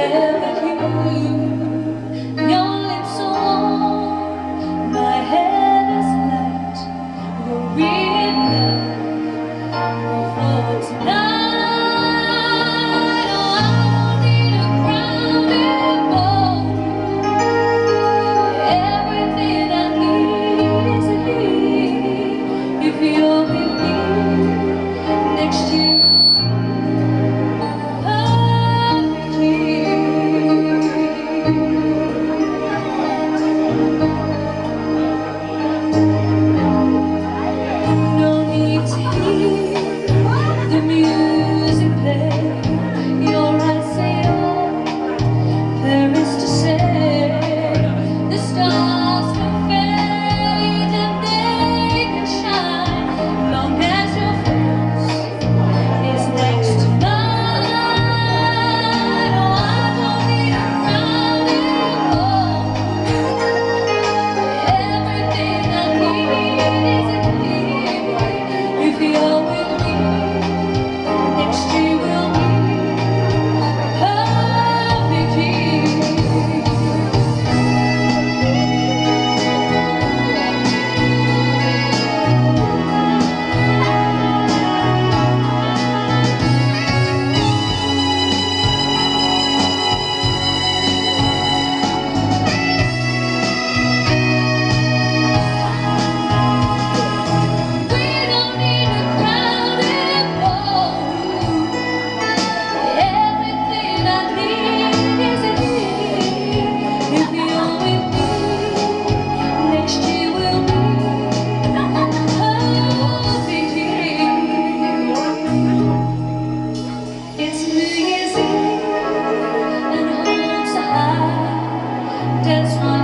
share just one.